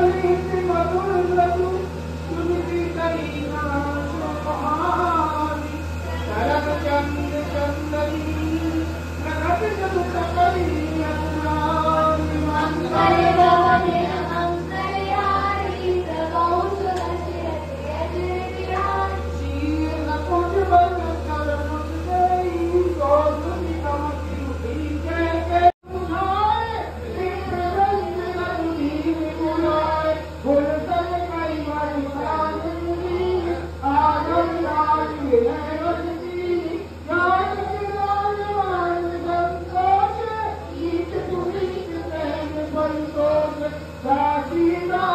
Thank you.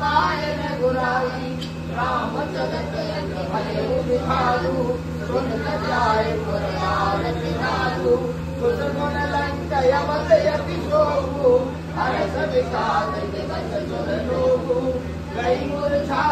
पायन गुराई राम जगत भय विभालु सुन न जाय पुरवार पिनालु सुत गुण लंक यमत यति शोभु हरस विकास दिवस सुन लोभु गई गुर छा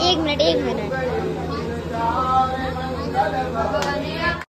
एक मिनट एक मिनट।